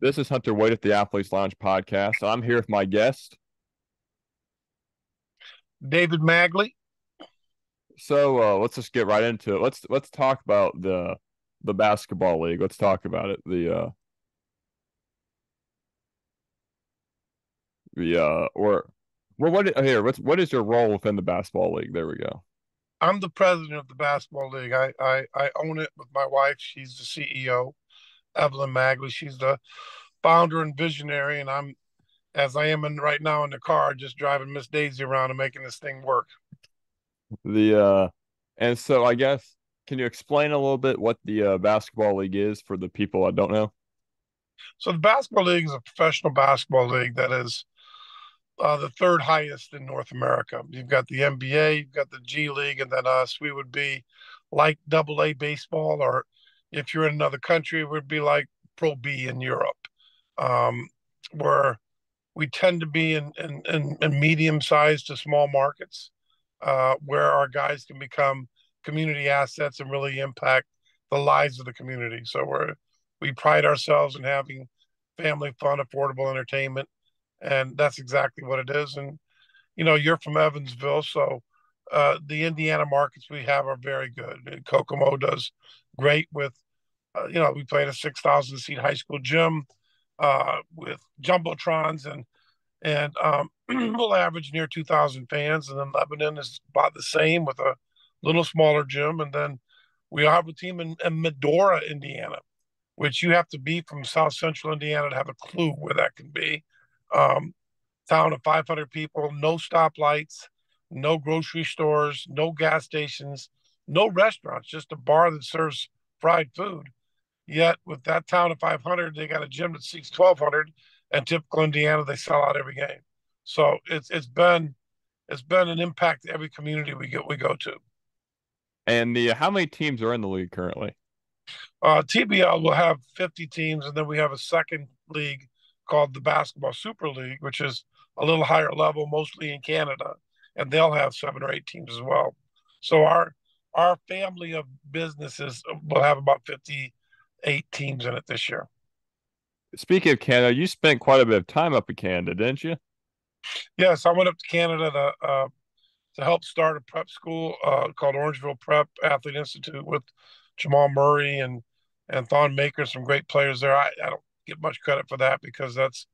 This is Hunter Wade at the Athletes Lounge podcast. I'm here with my guest, David Magley. So uh, let's just get right into it. Let's let's talk about the the basketball league. Let's talk about it. The uh, the uh, or well, what here? What's what is your role within the basketball league? There we go. I'm the president of the basketball league. I I, I own it with my wife. She's the CEO. Evelyn Magley. She's the founder and visionary, and I'm, as I am in right now in the car, just driving Miss Daisy around and making this thing work. The uh, and so I guess can you explain a little bit what the uh, basketball league is for the people that don't know? So the basketball league is a professional basketball league that is uh, the third highest in North America. You've got the NBA, you've got the G League, and then us. We would be like Double A baseball, or if you're in another country, it would be like Pro B in Europe, um, where we tend to be in, in, in, in medium sized to small markets uh, where our guys can become community assets and really impact the lives of the community. So we're we pride ourselves in having family fun, affordable entertainment, and that's exactly what it is. And you know, you're from Evansville, so uh, the Indiana markets we have are very good. Kokomo does great with uh, you know, we played a 6,000 seat high school gym uh, with jumbotrons and and um, we'll average near 2,000 fans. And then Lebanon is about the same with a little smaller gym. And then we have a team in, in Medora, Indiana, which you have to be from South Central Indiana to have a clue where that can be. Um, town of 500 people, no stoplights, no grocery stores, no gas stations, no restaurants, just a bar that serves fried food. Yet with that town of 500, they got a gym that seats 1,200, and typical Indiana, they sell out every game. So it's it's been it's been an impact to every community we go we go to. And the how many teams are in the league currently? Uh, TBL will have 50 teams, and then we have a second league called the Basketball Super League, which is a little higher level, mostly in Canada, and they'll have seven or eight teams as well. So our our family of businesses will have about 50 eight teams in it this year. Speaking of Canada, you spent quite a bit of time up in Canada, didn't you? Yes, I went up to Canada to uh, to help start a prep school uh, called Orangeville Prep Athlete Institute with Jamal Murray and and Thon Maker, some great players there. I, I don't get much credit for that because that's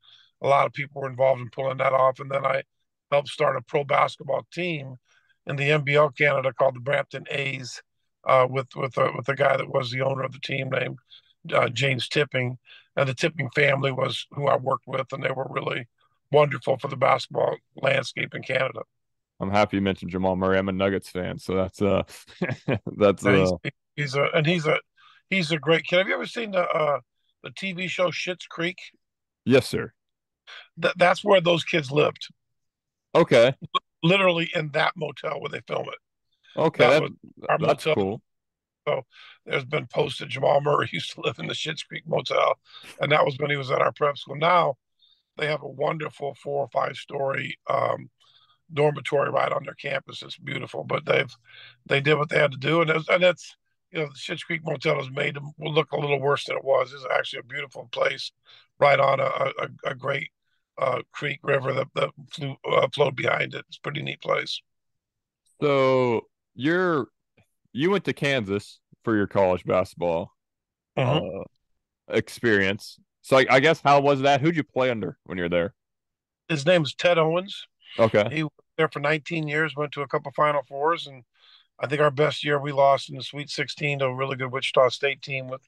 a lot of people were involved in pulling that off. And then I helped start a pro basketball team in the NBL Canada called the Brampton A's uh, with with a, with a guy that was the owner of the team named uh, James Tipping, and the Tipping family was who I worked with, and they were really wonderful for the basketball landscape in Canada. I'm happy you mentioned Jamal Murray. I'm a Nuggets fan, so that's uh that's uh he's, he's, a and he's a he's a great kid. Have you ever seen the uh the TV show Schitt's Creek? Yes, sir. That that's where those kids lived. Okay. Literally in that motel where they film it. Okay, that, that that's motel. cool. So there's been posted Jamal Murray used to live in the Schitt's Creek Motel, and that was when he was at our prep school. Now they have a wonderful four or five story um, dormitory right on their campus. It's beautiful, but they've they did what they had to do, and it's, and it's you know the Schitt's Creek Motel has made them look a little worse than it was. It's actually a beautiful place, right on a a, a great uh, creek river that that flew, uh, flowed behind it. It's a pretty neat place. So you're you went to Kansas for your college basketball uh-huh. uh, experience. So I, I, guess how was that? Who'd you play under when you were there? His name is Ted Owens. Okay. He was there for 19 years, went to a couple Final Fours, and I think our best year we lost in the Sweet 16 to a really good Wichita State team with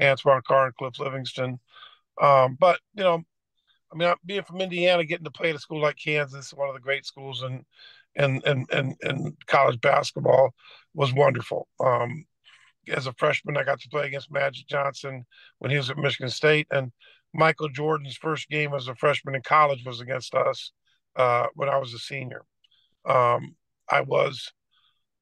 Antoine Carr and Cliff Livingston. Um, but you know, I mean, being from Indiana, getting to play at a school like Kansas, one of the great schools in and and and and college basketball was wonderful. Um, as a freshman, I got to play against Magic Johnson when he was at Michigan State, and Michael Jordan's first game as a freshman in college was against us uh, when I was a senior. Um, I was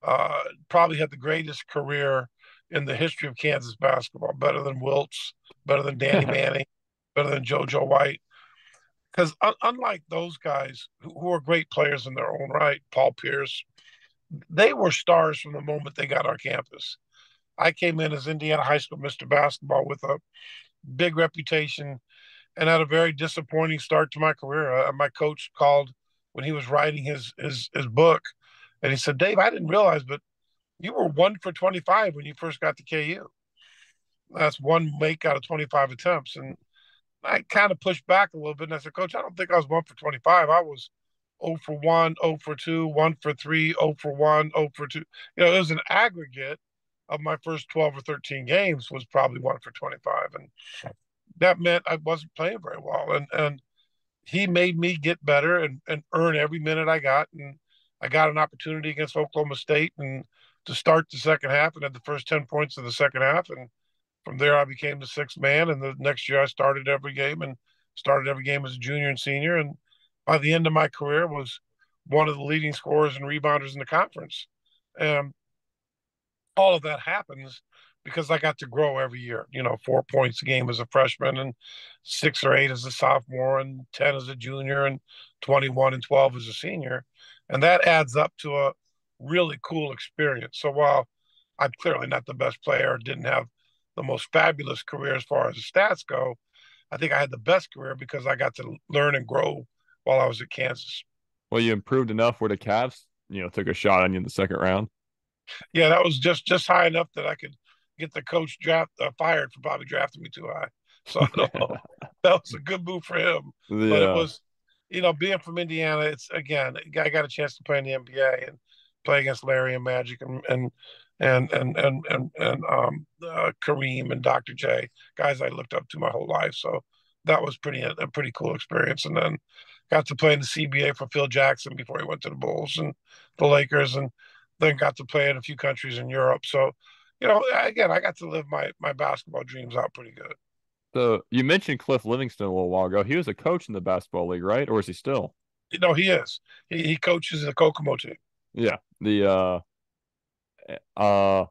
uh, probably had the greatest career in the history of Kansas basketball, better than Wilt's, better than Danny Manning, better than JoJo White because un- unlike those guys who, who are great players in their own right, Paul Pierce, they were stars from the moment they got our campus. I came in as Indiana High School Mr. Basketball with a big reputation, and had a very disappointing start to my career. Uh, my coach called when he was writing his his his book, and he said, "Dave, I didn't realize, but you were one for 25 when you first got to KU. That's one make out of 25 attempts." And I kind of pushed back a little bit, and I said, "Coach, I don't think I was one for 25. I was 0 for 1, 0 for 2, 1 for 3, 0 for 1, 0 for 2. You know, it was an aggregate of my first 12 or 13 games was probably 1 for 25. And that meant I wasn't playing very well. And and he made me get better and, and earn every minute I got. And I got an opportunity against Oklahoma State and to start the second half and had the first 10 points of the second half. And from there I became the sixth man. And the next year I started every game and started every game as a junior and senior. And by the end of my career was one of the leading scorers and rebounders in the conference. And all of that happens because I got to grow every year, you know, four points a game as a freshman and six or eight as a sophomore and 10 as a junior and 21 and 12 as a senior. And that adds up to a really cool experience. So while I'm clearly not the best player, didn't have the most fabulous career as far as the stats go, I think I had the best career because I got to learn and grow while I was at Kansas. Well, you improved enough where the Cavs, you know, took a shot on you in the second round. Yeah, that was just just high enough that I could get the coach draft uh, fired for probably drafting me too high. So that was a good move for him. Yeah. But it was, you know, being from Indiana, it's again, I got a chance to play in the NBA and play against Larry and Magic and and and and and and, and um, uh, Kareem and Dr. J, guys I looked up to my whole life. So that was pretty a pretty cool experience. And then got to play in the CBA for Phil Jackson before he went to the Bulls and the Lakers, and then got to play in a few countries in Europe. So, you know, again, I got to live my my basketball dreams out pretty good. So you mentioned Cliff Livingston a little while ago. He was a coach in the basketball league, right? Or is he still? No, he is. He, he coaches the Kokomo team. Yeah. The uh uh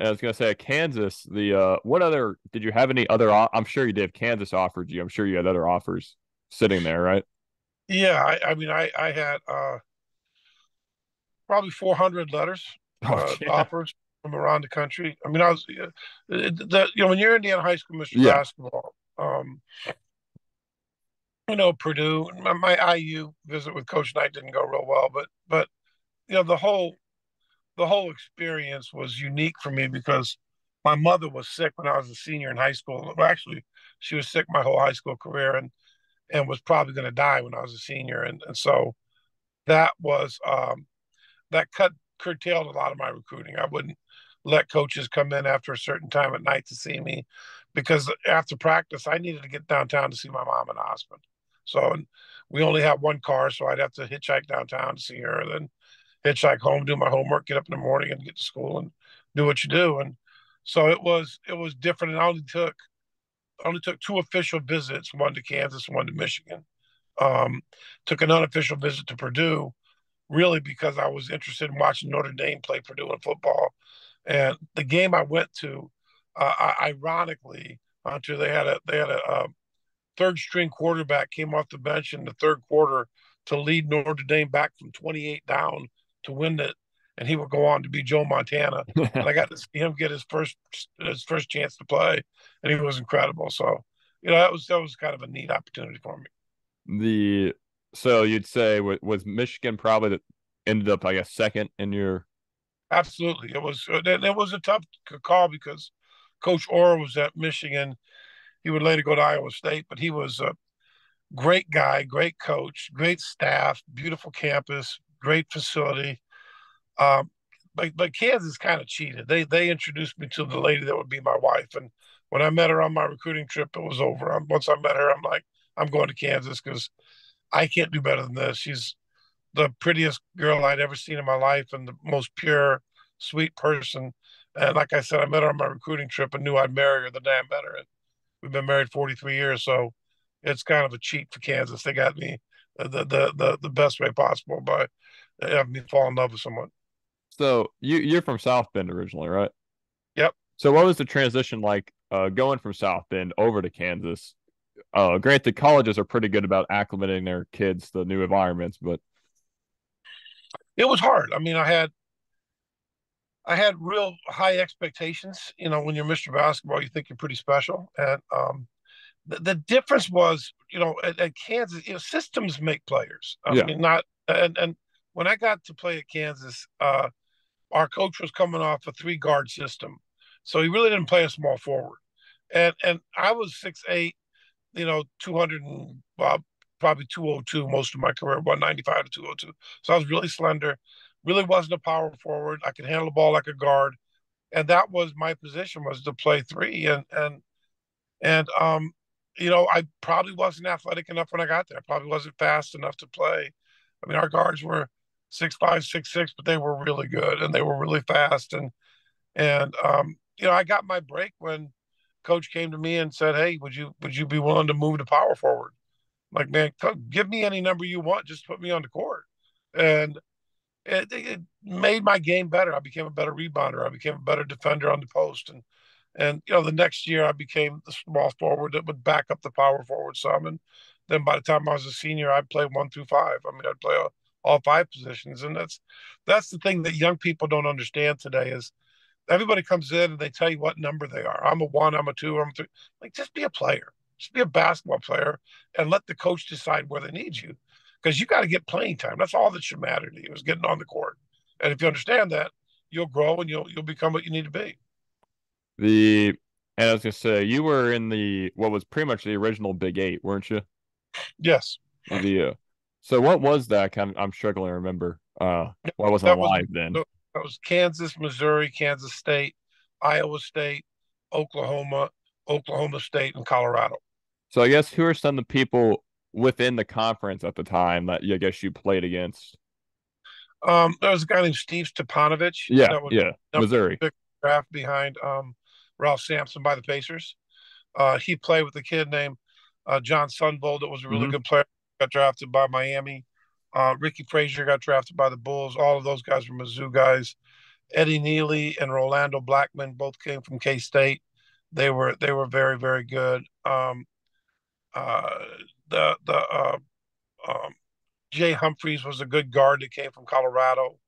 I was gonna say Kansas, the uh what other did you have any other I'm sure you did. Have Kansas offered you. I'm sure you had other offers sitting there, right? Yeah, I, I mean, I I had uh, probably 400 letters, oh, uh, yeah. offers from around the country. I mean, I was uh, the you know when you're Indiana high school, Mr. Yeah. Basketball, um, you know Purdue. My, my IU visit with Coach Knight didn't go real well, but but you know the whole the whole experience was unique for me because my mother was sick when I was a senior in high school. Well, actually, she was sick my whole high school career, and and was probably going to die when I was a senior. And, and so that was, um, that cut curtailed a lot of my recruiting. I wouldn't let coaches come in after a certain time at night to see me because after practice, I needed to get downtown to see my mom in the hospital. So and we only had one car, so I'd have to hitchhike downtown to see her, then hitchhike home, do my homework, get up in the morning and get to school and do what you do. And so it was it was different. It only took only took two official visits, one to Kansas, one to Michigan. Um, took an unofficial visit to Purdue, really because I was interested in watching Notre Dame play Purdue in football. And the game I went to, uh, ironically, Hunter, they had a they had a, a third string quarterback came off the bench in the third quarter to lead Notre Dame back from 28 down to win it and he would go on to be Joe Montana. and I got to see him get his first his first chance to play, and he was incredible. So, you know, that was that was kind of a neat opportunity for me. The so you'd say was Michigan probably that ended up, I guess, second in your. Absolutely, it was uh, it was a tough call because Coach Orr was at Michigan. He would later go to Iowa State, but he was a great guy, great coach, great staff, beautiful campus, great facility um, but but Kansas kind of cheated. They they introduced me to the lady that would be my wife, and when I met her on my recruiting trip, it was over. Once I met her, I'm like, I'm going to Kansas because I can't do better than this. She's the prettiest girl I'd ever seen in my life and the most pure, sweet person. And like I said, I met her on my recruiting trip and knew I'd marry her the day I met her. And we've been married 43 years, so it's kind of a cheat for Kansas. They got me the the the, the best way possible by having me fall in love with someone. So you you're from South Bend originally, right? Yep. So what was the transition like uh, going from South Bend over to Kansas? Uh, granted, colleges are pretty good about acclimating their kids to new environments, but it was hard. I mean, I had I had real high expectations. You know, when you're Mr. Basketball, you think you're pretty special, and um, the, the difference was, you know, at, at, Kansas, you know, systems make players. I yeah. mean, not and and when I got to play at Kansas, uh, our coach was coming off a three guard system, so he really didn't play a small forward, and and I was six eight, you know, two hundred and uh, probably two hundred two most of my career, one ninety five to two hundred two, So I was really slender, really wasn't a power forward. I could handle the ball like a guard, and that was my position was to play three, and and and um, you know, I probably wasn't athletic enough when I got there. I probably wasn't fast enough to play. I mean, our guards were six five, six six, but they were really good and they were really fast. And and um, you know, I got my break when coach came to me and said, Hey, would you would you be willing to move to power forward? I'm like, man, give me any number you want, just put me on the court. And it, it made my game better. I became a better rebounder. I became a better defender on the post. And and you know, the next year I became the small forward that would back up the power forward some. And then by the time I was a senior, I'd play one through five. I mean, I'd play all, all five positions, and that's that's the thing that young people don't understand today is everybody comes in and they tell you what number they are. I'm a one, I'm a two, I'm a three. Like, just be a player, just be a basketball player, and let the coach decide where they need you, because you got to get playing time. That's all that should matter to you is getting on the court. And if you understand that, you'll grow and you'll you'll become what you need to be. The and I was gonna say you were in the what was pretty much the original Big Eight, weren't you? Yes. The uh, so what was that? Kind of, I'm struggling to remember. Uh, well, I wasn't alive then. That was Kansas, Missouri, Kansas State, Iowa State, Oklahoma, Oklahoma State, and Colorado. So I guess who are some of the people within the conference at the time that I guess you played against? Um, there was a guy named Steve Stipanovich. Yeah, yeah, Missouri. Draft behind um, Ralph Sampson by the Pacers. Uh, he played with a kid named uh, Jon Sundvold that was a really mm-hmm. good player. Got drafted by Miami. Uh, Ricky Frazier got drafted by the Bulls. All of those guys were Mizzou guys. Eddie Nealy and Rolando Blackman both came from K State. They were they were very very good. Um, uh, the the uh, um, Jay Humphries was a good guard that came from Colorado.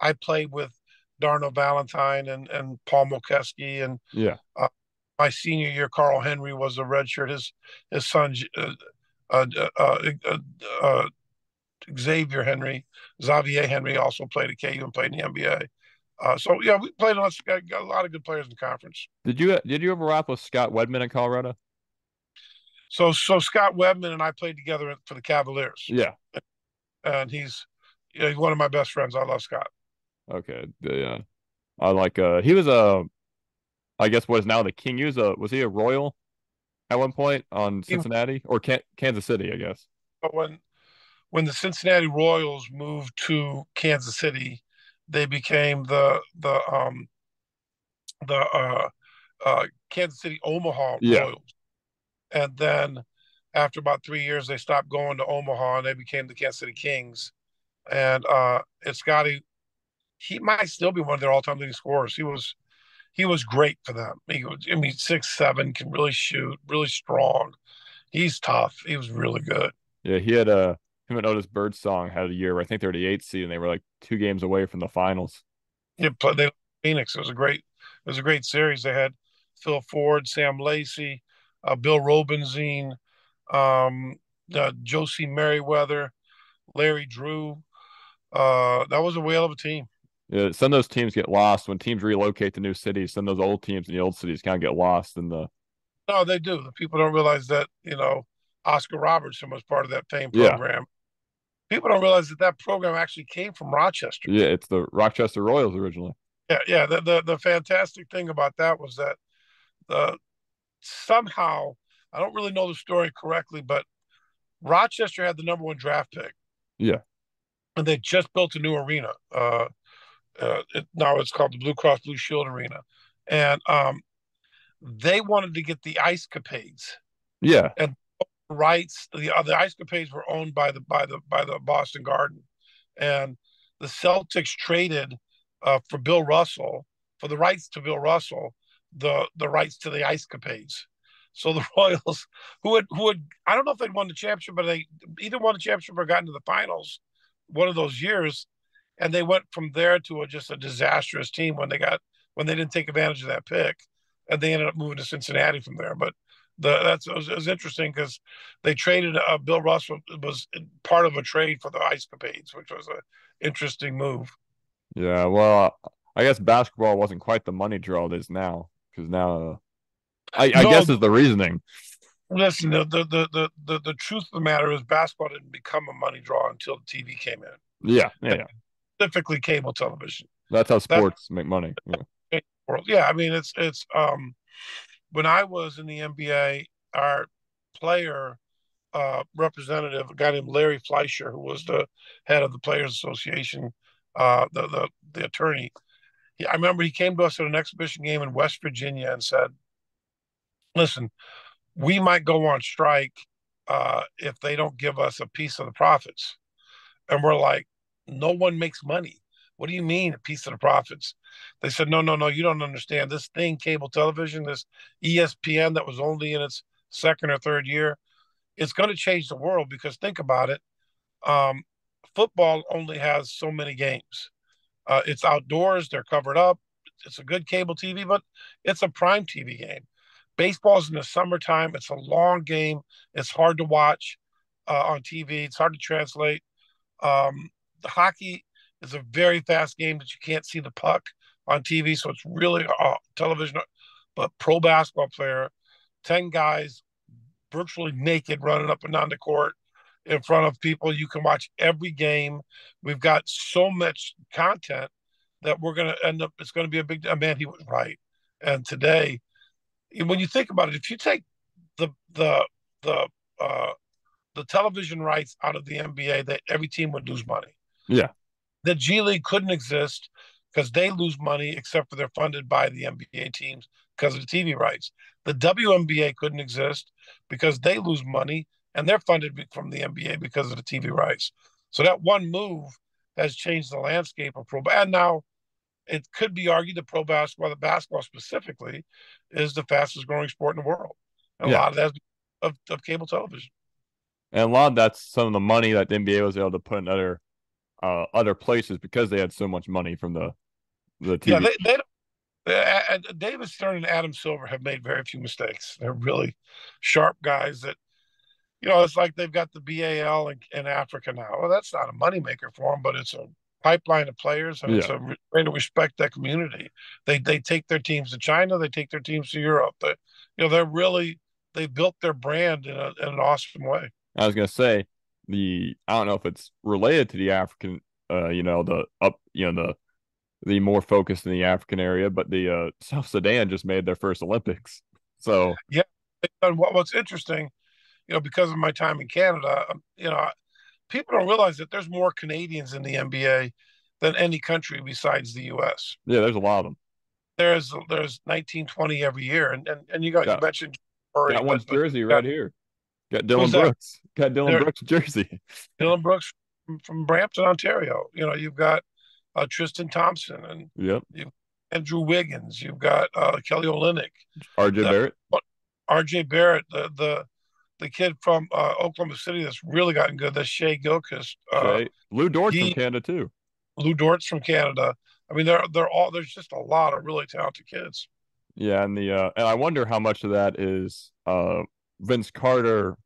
I played with Darnell Valentine and and Paul Mokeski and yeah. Uh, my senior year, Carl Henry was a redshirt. His his son uh uh, uh, uh, uh, Xavier Henry, Xavier Henry also played at KU and played in the NBA. so yeah, we played on got, got a lot of good players in the conference. Did you did you ever rap with Scott Wedman in Colorado? So so Scott Wedman and I played together for the Cavaliers. Yeah, and he's yeah, he's one of my best friends. I love Scott. Okay, yeah, I like. Uh, he was a, I guess what is now the King. He was a was he a Royal at one point on Cincinnati or Kansas City, I guess. But when when the Cincinnati Royals moved to Kansas City, they became the the um the uh, uh, Kansas City Omaha yeah. Royals, and then after about three years, they stopped going to Omaha and they became the Kansas City Kings. And uh, and Scotty he might still be one of their all-time leading scorers. He was he was great for them. He was, I mean, six seven, can really shoot, really strong. He's tough. He was really good. Yeah, he had a him and Otis Birdsong had a year where I think they were the eighth seed and they were like two games away from the finals. Yeah, but they Phoenix. It was a great it was a great series. They had Phil Ford, Sam Lacey, uh, Bill Robinzine, um, uh, Josie Meriweather, Larry Drew. Uh, that was a whale of a team. Yeah, some of those teams get lost when teams relocate to new cities. Some of those old teams in the old cities kind of get lost in the. No, they do. The people don't realize that you know Oscar Robertson was part of that FAME program. Yeah. People don't realize that that program actually came from Rochester. Yeah, it's the Rochester Royals originally. Yeah, yeah. The the, the fantastic thing about that was that the somehow I don't really know the story correctly, but Rochester had the number one draft pick. Yeah. And they just built a new arena. Uh, uh, it, now it's called the Blue Cross Blue Shield Arena, and um, they wanted to get the Ice Capades. Yeah, and rights the uh, the Ice Capades were owned by the by the by the Boston Garden, and the Celtics traded uh, for Bill Russell for the rights to Bill Russell the the rights to the Ice Capades. So the Royals, who had who had I don't know if they'd won the championship, but they either won the championship or gotten to the finals one of those years and they went from there to a, just a disastrous team when they got when they didn't take advantage of that pick, and they ended up moving to Cincinnati from there. But The, that's it was, it was interesting because they traded uh, Bill Russell was part of a trade for the Ice Capades, which was an interesting move. Yeah, well, I guess basketball wasn't quite the money draw it is now because now, uh, I, I no, guess is the reasoning. Listen, the, the the, the the truth of the matter is basketball didn't become a money draw until the TV came in. Yeah, yeah, yeah. Specifically, cable television. That's how sports That's, make money. Yeah. yeah, I mean, it's it's um when I was in the NBA, our player uh, representative, a guy named Larry Fleisher, who was the head of the Players Association, uh, the, the the attorney. He, I remember he came to us at an exhibition game in West Virginia and said, "Listen, we might go on strike uh, if they don't give us a piece of the profits." And we're like, "No one makes money. What do you mean a piece of the profits?" They said, "No, no, no. You don't understand. This thing, cable television, this ESPN that was only in its second or third year." it's going to change the world because think about it. Um, football only has so many games. Uh, it's outdoors, they're covered up. It's a good cable TV, but it's a prime TV game. Baseball's in the summertime. It's a long game. It's hard to watch uh, on TV. It's hard to translate. Um, hockey is a very fast game that you can't see the puck on TV, so it's really uh, television. But pro basketball player, ten guys, virtually naked, running up and down the court, in front of people. You can watch every game. We've got so much content that we're going to end up, it's going to be a big, man, he was right. And today, when you think about it, if you take the, the, the, uh, the television rights out of the NBA, that every team would lose money. Yeah. The G League couldn't exist because they lose money except for they're funded by the NBA teams because of the TV rights. The WNBA couldn't exist because they lose money and they're funded from the NBA because of the TV rights. So that one move has changed the landscape of pro. And now it could be argued that pro basketball, the basketball specifically, is the fastest growing sport in the world. And yeah. a lot of that of, of cable television. And a lot of that's some of the money that the NBA was able to put in other uh, other places because they had so much money from the the TV. Yeah, they, they uh, David Stern and Adam Silver have made very few mistakes. They're really sharp guys that you know, it's like they've got the BAL in, in Africa now. Well, that's not a moneymaker for them, but it's a pipeline of players, and yeah. it's a way to respect that community. They they take their teams to China, they take their teams to Europe. They, you know, they're really they built their brand in, a, in an awesome way. I was gonna say the I don't know if it's related to the African, uh, you know, the up, you know, the the more focused in the African area, but the uh, South Sudan just made their first Olympics. So yeah, and what, what's interesting you know, because of my time in Canada, um, you know, people don't realize that there's more Canadians in the NBA than any country besides the U.S. Yeah, there's a lot of them. There's there's 1920 every year, and and, and you got yeah. you mentioned Murray, got one jersey right here. Got Dillon Brooks. Got Dillon there, Brooks jersey. Dillon Brooks from, from Brampton, Ontario. You know, you've got uh, Tristan Thompson and yep. you Andrew Wiggins. You've got uh, Kelly Olynyk. RJ Barrett. RJ Barrett, the the the kid from uh, Oklahoma City that's really gotten good. That's Shai Gilgeous. Uh, Lu Dort from Canada too. Lu Dort's from Canada. I mean, they're they're all there's just a lot of really talented kids. Yeah, and the uh, and I wonder how much of that is uh, Vince Carter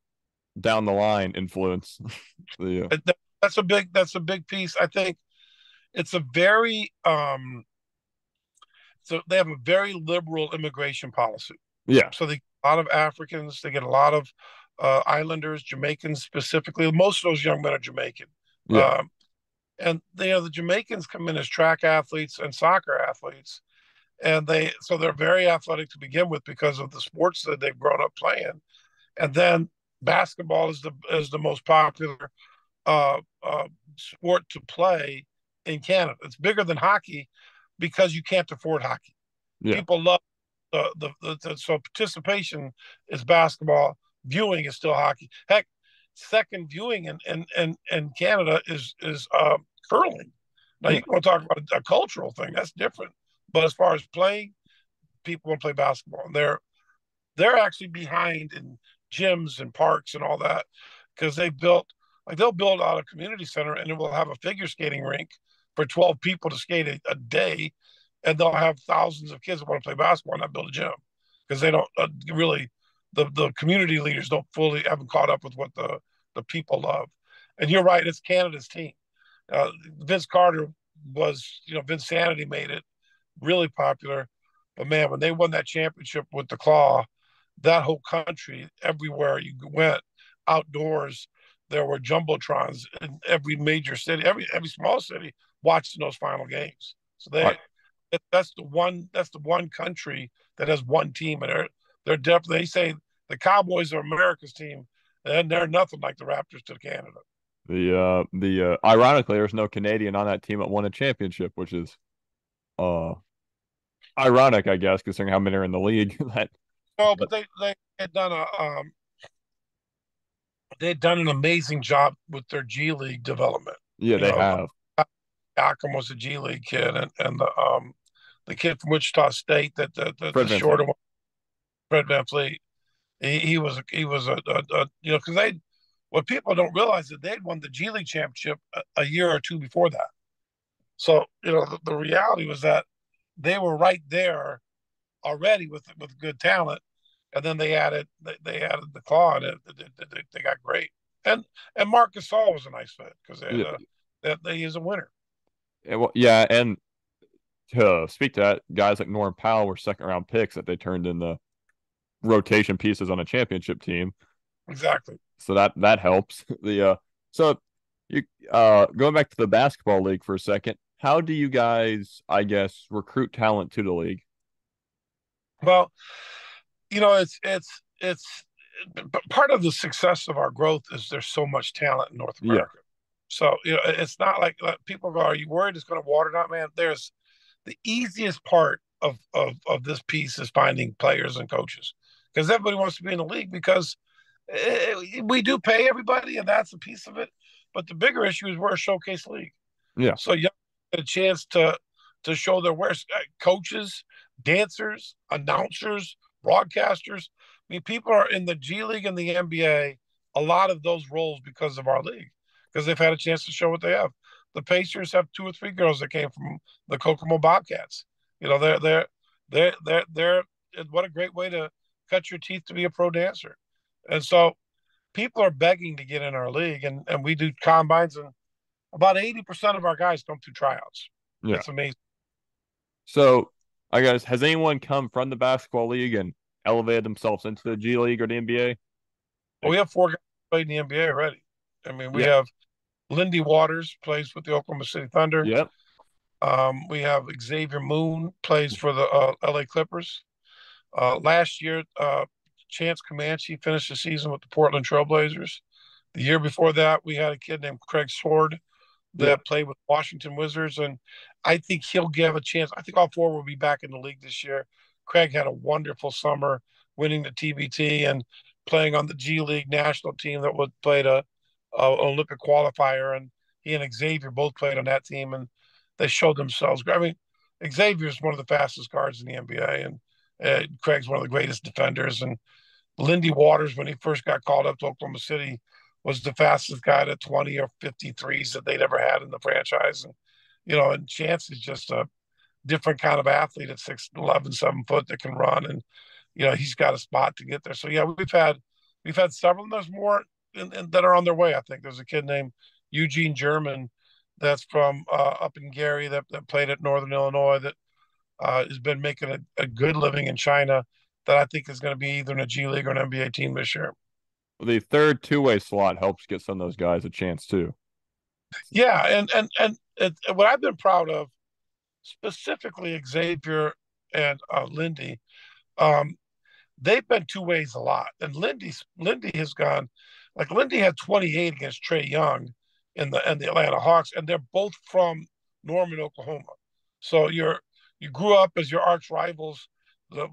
down the line influence. the, uh... That's a big that's a big piece. I think it's a very um so they have a very liberal immigration policy. Yeah. So they a lot of Africans, they get a lot of uh, Islanders, Jamaicans specifically. Most of those young men are Jamaican. Yeah. Um, and you know the Jamaicans come in as track athletes and soccer athletes, and they so they're very athletic to begin with because of the sports that they've grown up playing, and then basketball is the is the most popular uh, uh, sport to play in Canada. It's bigger than hockey because you can't afford hockey. Yeah. People love the, the, the, the so participation is basketball viewing is still hockey. Heck, second viewing in in in, in Canada is is uh, curling. Now you want to talk about a, a, cultural thing. That's different. But as far as playing, people want to play basketball, and they're they're actually behind in gyms and parks and all that because they built like they'll build out a community center and it will have a figure skating rink for 12 people to skate a, a day and they'll have thousands of kids that want to play basketball and not build a gym because they don't uh, really the the community leaders don't fully haven't caught up with what the the people love. And you're right, it's Canada's team. Uh, Vince Carter was, you know, Vinsanity made it really popular. But man, when they won that championship with the Claw, that whole country, everywhere you went, outdoors, there were jumbotrons in every major city, every every small city watching those final games. So they right. that's the one that's the one country that has one team, and they're they're definitely they say the Cowboys are America's team, and they're nothing like the Raptors to Canada. The uh the uh ironically there's no Canadian on that team that won a championship, which is uh ironic, I guess, considering how many are in the league. that no, but they they had done a um they had done an amazing job with their G League development. Yeah, they know, have. Akam was a G League kid, and and the um the kid from Wichita State that the, the, the shorter one, Fred VanVleet, he, he was he was a, a, a you know because they what people don't realize that they'd won the G League championship a, a, year or two before that. So you know the, the reality was that they were right there already with with good talent, and then they added they, they added the claw and it, they, they, got great. And and Marc Gasol was a nice fit because they, yeah. they, he is a winner. Yeah, well, yeah, and to speak to that, guys like Norm Powell were second round picks that they turned into rotation pieces on a championship team. Exactly. So that that helps. The uh so you uh going back to the basketball league for a second, how do you guys, I guess, recruit talent to the league? Well, you know, it's it's it's part of the success of our growth is there's so much talent in North America. Yeah. So you know, it's not like, like people go, "Are you worried it's going to water down?" Man, there's the easiest part of of of this piece is finding players and coaches because everybody wants to be in the league because it, we do pay everybody, and that's a piece of it. But the bigger issue is we're a showcase league. Yeah. So you get a chance to to show their wares. Uh, coaches, dancers, announcers, broadcasters. I mean, people are in the G League and the NBA. A lot of those roles because of our league, because they've had a chance to show what they have. The Pacers have two or three girls that came from the Kokomo Bobcats. You know, they're they're they're they're they're what a great way to cut your teeth to be a pro dancer. And so people are begging to get in our league and, and we do combines and about 80% of our guys come through tryouts. Yeah. It's amazing. So I guess has anyone come from the basketball league and elevated themselves into the G League or the NBA? Well, we have four guys played in the NBA already. I mean, we yeah. have Lindy Waters plays with the Oklahoma City Thunder. Yep. Um, we have Xavier Moon plays for the uh, LA Clippers. Uh, last year, uh, Chance Comanche finished the season with the Portland Trailblazers. The year before that, we had a kid named Craig Sword that yeah. played with Washington Wizards, and I think he'll give a chance. I think all four will be back in the league this year. Craig had a wonderful summer, winning the TBT and playing on the G League national team that would played a, a Olympic qualifier, and he and Xavier both played on that team, and they showed themselves. I mean, Xavier is one of the fastest guards in the NBA, and uh, Craig's one of the greatest defenders, and Lindy Waters, when he first got called up to Oklahoma City, was the fastest guy to 20 or 53s that they'd ever had in the franchise. And, you know, and Chance is just a different kind of athlete at 6'11, 7 foot that can run. And, you know, he's got a spot to get there. So, yeah, we've had, we've had several, there's more in, in, that are on their way. I think there's a kid named Eugene German that's from uh, up in Gary that, that played at Northern Illinois that uh, has been making a, a good living in China that I think is going to be either in a G League or an NBA team this year. The third two way slot helps get some of those guys a chance too. Yeah, and and and it, what I've been proud of, specifically Xavier and uh, Lindy, um, they've been two ways a lot. And Lindy Lindy has gone, like Lindy had 28 against Trae Young in the in the Atlanta Hawks, and they're both from Norman, Oklahoma. So you're you grew up as your arch rivals uh,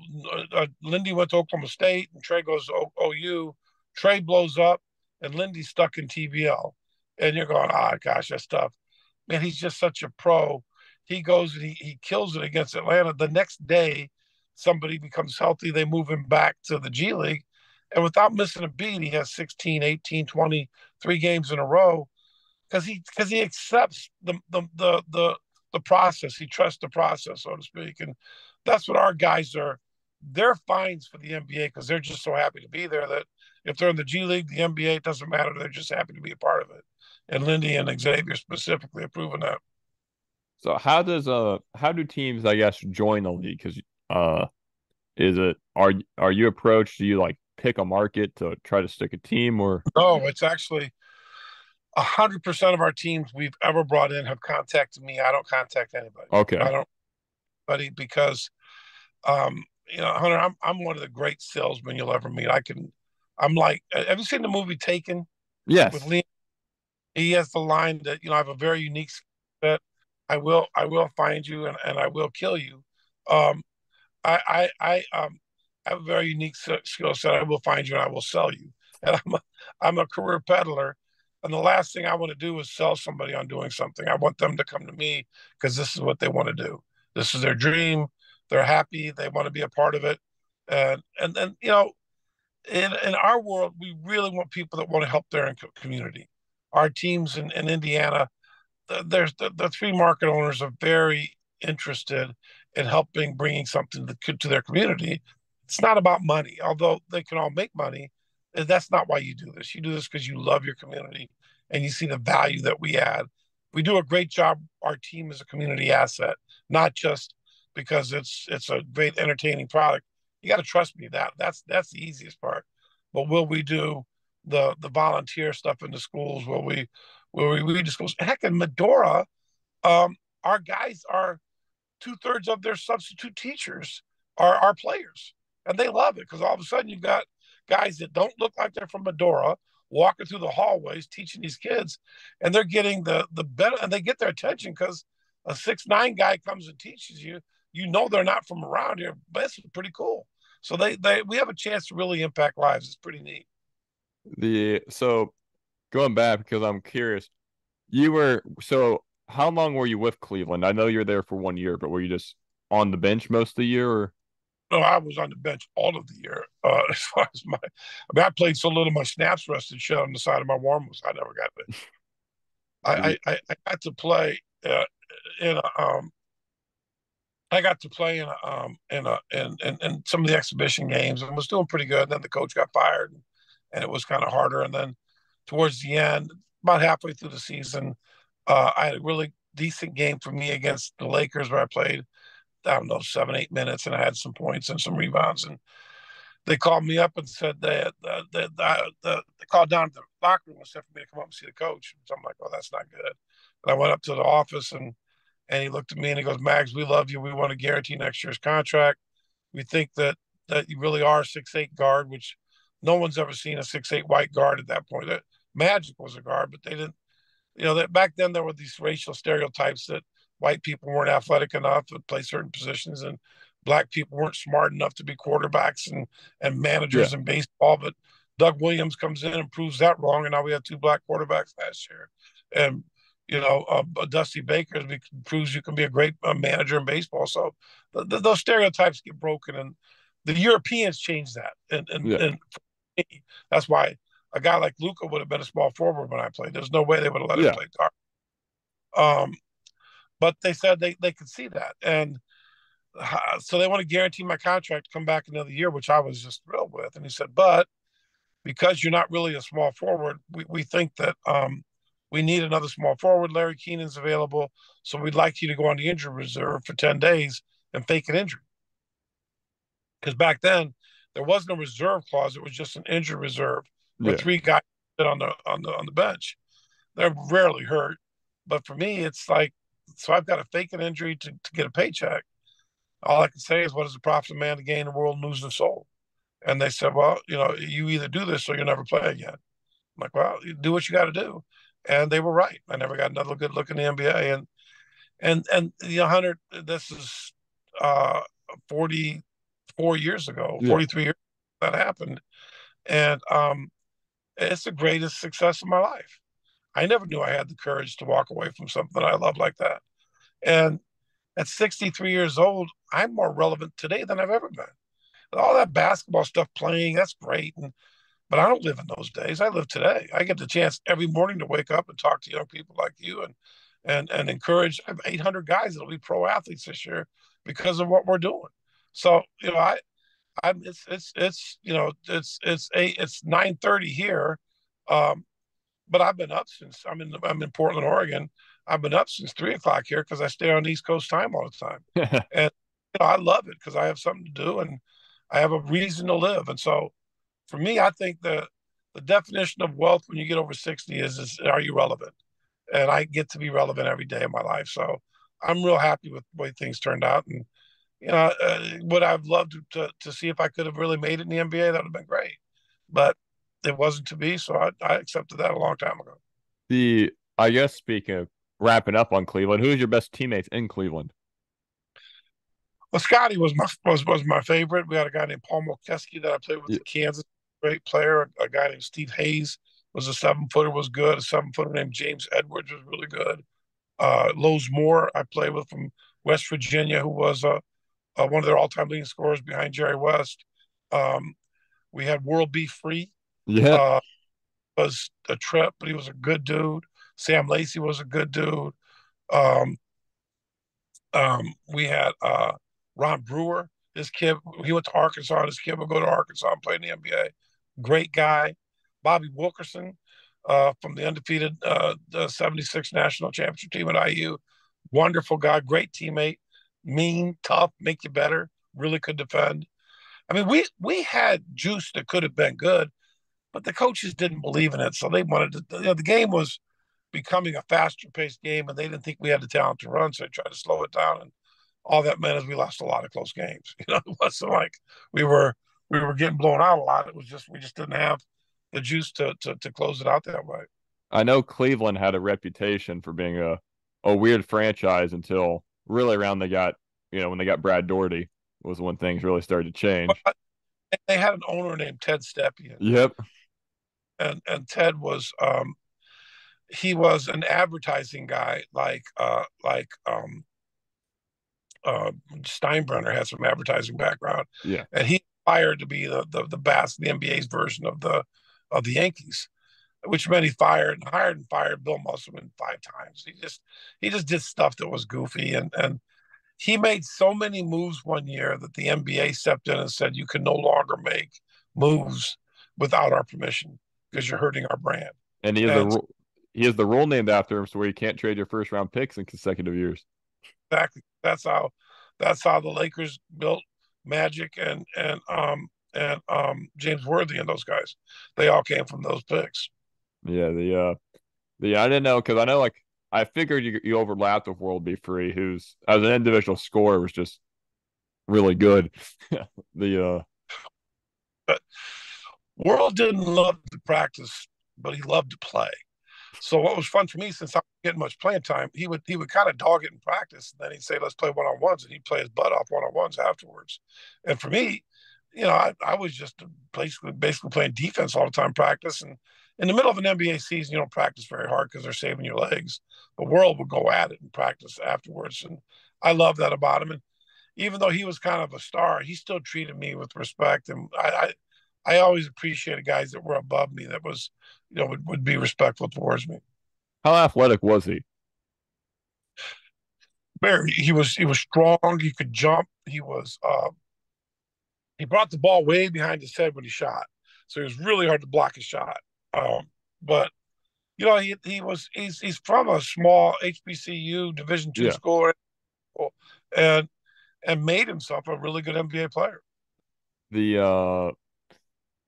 uh, Lindy went to Oklahoma State, and Trae goes to o- OU. Trae blows up, and Lindy's stuck in TBL. And you're going, ah, oh, gosh, that's tough. Man, he's just such a pro. He goes and he, he kills it against Atlanta. The next day, somebody becomes healthy. They move him back to the G League. And without missing a beat, he has 16, 18, 20, three games in a row because he because he accepts the, the the the the process. He trusts the process, so to speak. And that's what our guys are they're fines for the NBA because they're just so happy to be there that if they're in the G League, the NBA, it doesn't matter. They're just happy to be a part of it. And Lindy and Xavier specifically have proven that. So how does uh how do teams I guess join the league? Because uh, is it are are you approached? Do you like pick a market to try to stick a team or? No, it's actually a hundred percent of our teams we've ever brought in have contacted me. I don't contact anybody. Okay. I don't, buddy, because um, you know, Hunter, I'm I'm one of the great salesmen you'll ever meet. I can, I'm like, have you seen the movie Taken? Yes. With Liam, he has the line that you know I have a very unique set. I will I will find you and, and I will kill you. Um, I I I um have a very unique skill set. I will find you and I will sell you. And I'm a, I'm a career peddler. And the last thing I want to do is sell somebody on doing something. I want them to come to me because this is what they want to do. This is their dream. They're happy. They want to be a part of it. And and then you know, in in our world, we really want people that want to help their community. Our teams in, in Indiana, there's the, the three market owners are very interested in helping bringing something to, to their community. It's not about money, although they can all make money. That's not why you do this. You do this because you love your community and you see the value that we add. We do a great job. Our team is a community asset, not just because it's it's a great entertaining product. You got to trust me. That that's that's the easiest part. But will we do the the volunteer stuff in the schools? where we where we read the schools? Heck, in Medora, um, our guys are two thirds of their substitute teachers are our players, and they love it because all of a sudden you've got guys that don't look like they're from Medora walking through the hallways teaching these kids, and they're getting the the better, and they get their attention because a six nine guy comes and teaches you. You know they're not from around here, but it's pretty cool. So they they we have a chance to really impact lives. It's pretty neat. The so going back because I'm curious, you were so how long were you with Cleveland? I know you're there for one year, but were you just on the bench most of the year or? No, I was on the bench all of the year. Uh, as far as my, I mean, I played so little, my snaps rested shut on the side of my warm-ups. I never got it. I, I, I got to play uh, in a, um, I got to play in a, um, in a, in, in, in some of the exhibition games and was doing pretty good. And then the coach got fired, and, and it was kind of harder. And then towards the end, about halfway through the season, uh, I had a really decent game for me against the Lakers where I played, I don't know, seven, eight minutes, and I had some points and some rebounds. And they called me up and said they, they, they, they called down to the locker room and said for me to come up and see the coach. So I'm like, oh, that's not good. And I went up to the office and and he looked at me and he goes, Mags, we love you. We want to guarantee next year's contract. We think that that you really are a six eight guard, which no one's ever seen a six eight white guard at that point. Magic was a guard, but they didn't you know that back then there were these racial stereotypes that white people weren't athletic enough to play certain positions and black people weren't smart enough to be quarterbacks and and managers yeah. in baseball but doug williams comes in and proves that wrong and now we have two black quarterbacks last year and you know uh, dusty baker proves you can be a great uh, manager in baseball so the, the, those stereotypes get broken and the europeans changed that and and, yeah. and that's why a guy like Luka would have been a small forward when I played. There's no way they would have let yeah. him play guard. Um, but they said they, they could see that. And uh, so they want to guarantee my contract to come back another year, which I was just thrilled with. And he said, but because you're not really a small forward, we, we think that um, we need another small forward. Larry Kenon's available. So we'd like you to go on the injury reserve for 10 days and fake an injury. Because back then, there was no reserve clause. It was just an injury reserve with yeah. three guys on the on the on the bench. They're rarely hurt, but for me, it's like so I've got to fake an injury to, to get a paycheck. All I can say is, what is the profit of man to gain the world and lose the soul? And they said, well, you know, you either do this or you'll never play again. I'm like, well, you do what you got to do. And they were right. I never got another good look in the NBA. And and and you know, Hunter, this is uh 44 years ago, yeah. 43 years that happened. And um it's the greatest success of my life. I never knew I had the courage to walk away from something I love like that. And at 63 years old, I'm more relevant today than I've ever been. All that basketball stuff playing, that's great. And but I don't live in those days. I live today. I get the chance every morning to wake up and talk to young people like you and and and encourage. I have 800 guys that'll be pro athletes this year because of what we're doing. So you know, I I'm it's it's it's you know it's it's eight it's nine thirty here, um, but I've been up since I'm in I'm in Portland, Oregon. I've been up since three o'clock here because I stay on East Coast time all the time, and you know I love it because I have something to do and I have a reason to live. And so, for me, I think the the definition of wealth when you get over sixty is is are you relevant? And I get to be relevant every day of my life. So I'm real happy with the way things turned out and you know, uh, would I've loved to, to see if I could have really made it in the NBA? That would have been great, but it wasn't to be. So I, I accepted that a long time ago. The I guess speaking of wrapping up on Cleveland, who's your best teammates in Cleveland? Well, Scotty was my was was my favorite. We had a guy named Paul Mokeski that I played with yeah. Kansas, great player. A guy named Steve Hayes was a seven footer, was good. A seven footer named James Edwards was really good. Uh, Lowes Moore, I played with from West Virginia, who was a uh, one of their all-time leading scorers behind Jerry West. Um, we had World B. Free. Yeah, uh, was a trip, but he was a good dude. Sam Lacey was a good dude. Um, um, we had uh, Ron Brewer. This kid, he went to Arkansas. This kid would go to Arkansas and play in the NBA. Great guy. Bobby Wilkerson uh, from the undefeated uh, the 76 national championship team at IU. Wonderful guy, great teammate mean, tough, make you better, really could defend. I mean, we we had juice that could have been good, but the coaches didn't believe in it, so they wanted to. You know, the game was becoming a faster paced game, and they didn't think we had the talent to run, so they tried to slow it down. And all that meant is we lost a lot of close games. You know, it wasn't like we were we were getting blown out a lot. It was just we just didn't have the juice to to, to close it out that way. I know Cleveland had a reputation for being a a weird franchise until really around they got you know when they got Brad Daugherty was when things really started to change. They had an owner named Ted Stepien. Yep. And and Ted was um he was an advertising guy like uh like um uh Steinbrenner had some advertising background. Yeah. And he fired to be the the the best the NBA's version of the of the Yankees which meant he fired and hired and fired Bill Musselman five times. He just he just did stuff that was goofy and and he made so many moves one year that the NBA stepped in and said you can no longer make moves without our permission because you're hurting our brand. And he has and, the he has the rule named after him, so where you can't trade your first round picks in consecutive years. Exactly. That's how that's how the Lakers built Magic and and um and um James Worthy and those guys. They all came from those picks. Yeah, the uh the I didn't know because I know like I figured you you overlapped with World B. Free, who's as an individual scorer was just really good. the uh but World didn't love to practice, but he loved to play. So what was fun for me, since I am getting much playing time, he would he would kind of dog it in practice, and then he'd say, "Let's play one on ones," and he'd play his butt off one on ones afterwards. And for me, you know, I, I was just basically basically playing defense all the time, practice, and in the middle of an NBA season, you don't practice very hard because they're saving your legs. But World would go at it and practice afterwards. And I love that about him. And even though he was kind of a star, he still treated me with respect. And I, I, I always appreciated guys that were above me that was, you know, would, would be respectful towards me. How athletic was he? Very. He was he was strong. He could jump. He was uh, he brought the ball way behind his head when he shot. So it was really hard to block his shot. Um, but you know, he he was he's he's from a small HBCU Division two yeah. school, and and made himself a really good NBA player. The uh,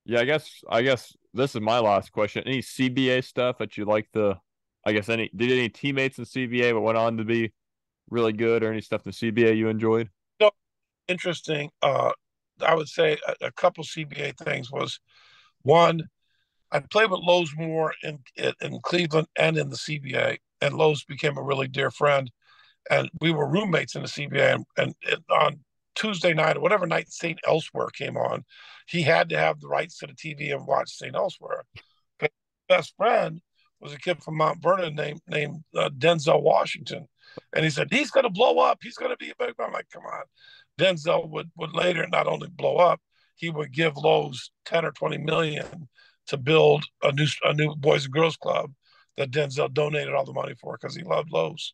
yeah, I guess I guess this is my last question. Any CBA stuff that you like the? I guess any did any teammates in CBA but went on to be really good, or any stuff in CBA you enjoyed? No, interesting. Uh, I would say a, a couple CBA things was one I played with Lowes Moore in in Cleveland and in the CBA, and Lowes became a really dear friend, and we were roommates in the CBA. And, and, and on Tuesday night or whatever night St. Elsewhere came on, he had to have the rights to the TV and watch St. Elsewhere. But Best friend was a kid from Mount Vernon named named uh, Denzel Washington, and he said he's going to blow up. He's going to be a big. I'm like, come on. Denzel would would later not only blow up, he would give Lowes ten or twenty million to build a new a new Boys and Girls Club that Denzel donated all the money for because he loved Lowes.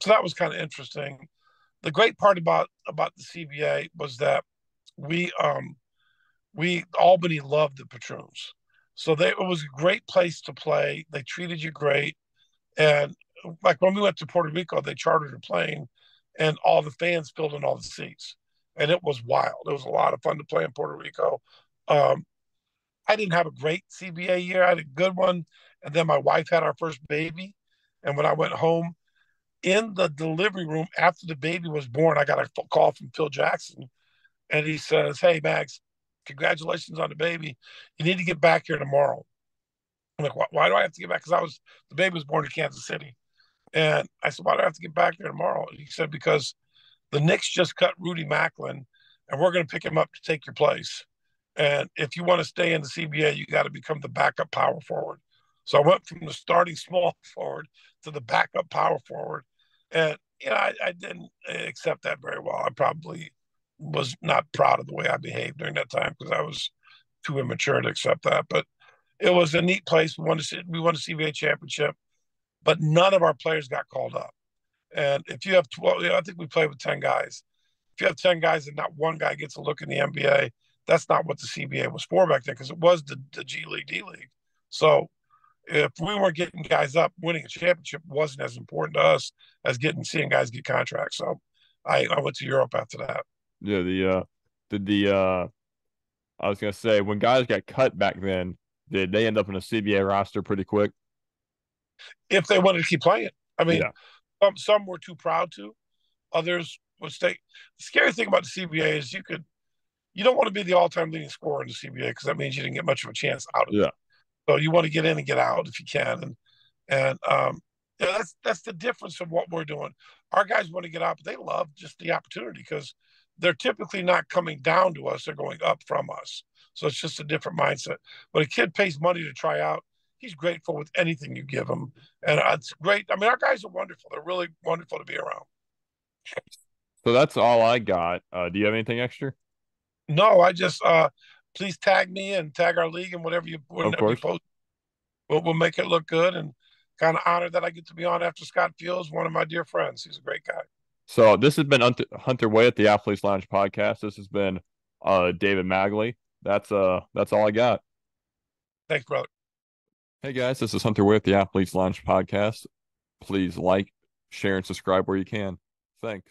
So that was kind of interesting. The great part about about the CBA was that we um we Albany loved the Patroons. So they, it was a great place to play. They treated you great. And like when we went to Puerto Rico, they chartered a plane and all the fans filled in all the seats. And it was wild. It was a lot of fun to play in Puerto Rico. Um, I didn't have a great CBA year. I had a good one. And then my wife had our first baby. And when I went home in the delivery room after the baby was born, I got a call from Phil Jackson. And he says, Hey, Max, congratulations on the baby. You need to get back here tomorrow. I'm like, why, why do I have to get back? Because I was the baby was born in Kansas City, and I said, why do I have to get back there tomorrow? And he said, because the Knicks just cut Rudy Macklin, and we're going to pick him up to take your place. And if you want to stay in the CBA, you got to become the backup power forward. So I went from the starting small forward to the backup power forward, and you know I, I didn't accept that very well. I probably was not proud of the way I behaved during that time because I was too immature to accept that. But it was a neat place. We won a, we won a CBA championship, but none of our players got called up. And if you have 12, you know, I think we played with 10 guys. If you have 10 guys and not one guy gets a look in the NBA, that's not what the CBA was for back then because it was the, the G League, D League. So if we weren't getting guys up, winning a championship wasn't as important to us as getting seeing guys get contracts. So I, I went to Europe after that. Yeah, the uh did the uh I was gonna say when guys got cut back then, did they end up in a CBA roster pretty quick? If they wanted to keep playing. I mean, yeah. some some were too proud to, others would stay. The scary thing about the CBA is you could you don't want to be the all-time leading scorer in the CBA because that means you didn't get much of a chance out of yeah. it. So you want to get in and get out if you can, and and um, yeah, that's that's the difference of what we're doing. Our guys want to get out, but they love just the opportunity because they're typically not coming down to us; they're going up from us. So it's just a different mindset. When a kid pays money to try out, he's grateful with anything you give him, and it's great. I mean, our guys are wonderful. They're really wonderful to be around. So that's all I got. Uh, do you have anything extra? No, I just uh, please tag me and tag our league and whatever you, whatever you post. We'll, we'll make it look good and kind of honored that I get to be on after Scott Fields, one of my dear friends. He's a great guy. So this has been Hunter Way at the Athletes Lounge podcast. This has been uh, David Magley. That's uh that's all I got. Thanks, brother. Hey guys, this is Hunter Way at the Athletes Lounge podcast. Please like, share, and subscribe where you can. Thanks.